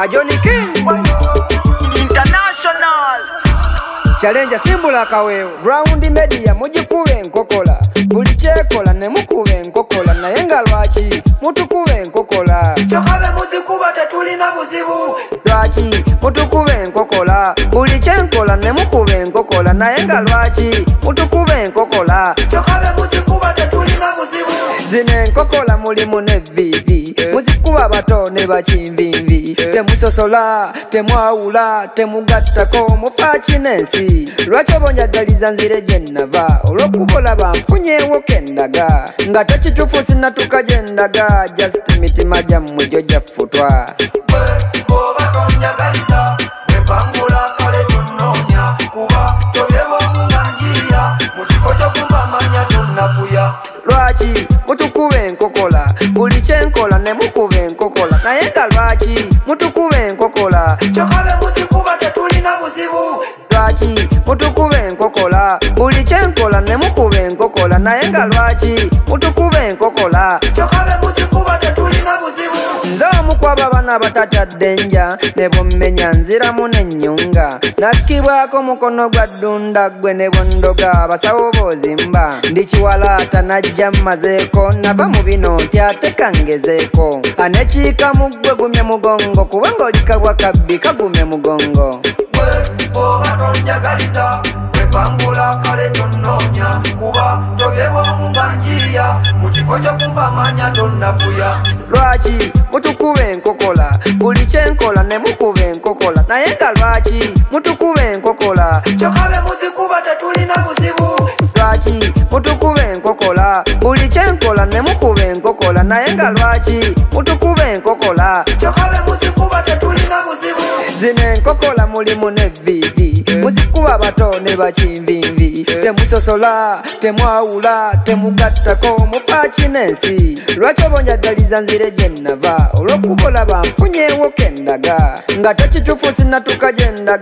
ajoni king. International. Challenge simbula kawewo ground media mugikuba enkokola. Buli kyekola ne mukuba enkokola naye nga lwaki? Mutukuba enkokola. Kyokabe muzikuba tetulina buzibu. Lwaki? Mutukuba enkokola. Buli kyenkola ne mukuba enkokola naye nga lwaki? Mutukuba enkokola. Kyokabe muzikuba tetulina buzibu. Zino enkokola mulimu nevivi muzikuba bato ne bakinvinvi temusosola temwawula temugattako mufa kinensi lwaki obonjagaliza nzire gye nnava? Olw'okubolaba nfunyeewo kendaga nga tekituufu sinatuka gye ndaga just mitima gyammwe gyo gyafutwa. Oba tonyagaliza bwepangula kale tonoonya kuba tobyebwomu nga njiya mu kifo kyokumba amanya tonnafuya lwaki mutukuba enkokola? Buli mukuba enkokola naye nga lwaki? Mutukuba enkokola. Kyokabe muzikuba tetulina buzibu. Lwaki? Mutukuba enkokola. Buli kyenkola ne mukuba enkokola naye nga lwaki? Mutukuba enkokola. Kyokabe kwaba bana batatadde nja ne bummenya nziramu n'ennyunga. Nakkibwako mukono gwa ddunda gwe ne bwondoga basawo boozimba ndi kiwalaata najja mmazeeko nava mu bino nti ate kangezeeko. Anekiika mu ggwe gumye mugongo kubanga olikabwa kabbi kagumye mugongo. Oba tonjagaliza bwepangula kale tonoonya. Kuba tobyebwomu nga njiya mu kifo kyokumba amanya tonnafuya lwaki mutukuba buli kyenkola ne mukuba enkokola naye nga lwaki? Mutukuba enkokola kyokabe muzikuba tetulina buzibu. Lwaki? Mutukuba enkokola buli kyenkola ne mukuba enkokola naye nga lwaki? Mutukuba enkokola kyokabe muzikuba tetulina buzibu. Zino enkokola mulimu nevivi muzikuba bato ne bakinvinvi temusosola temwawula temugattako mufa kinensi lwaki obonjagaliza nzire gye nnava? Olw'okubolaba nfunyeewo kendaga. Nga tekituufu sinatuka gye ndaga